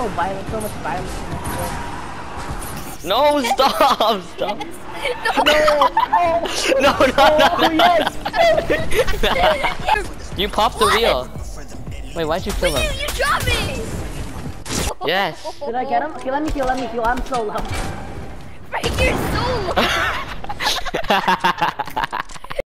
so violent, so much violence in this game. No, stop, stop. Yes. No! No, no, no, no, no. yes! You popped the what? wheel. Wait, why'd you kill You, him? you you dropped me! Yes. Did I get him? Okay, let me heal, let me heal. I'm so low. Frank, you're so low.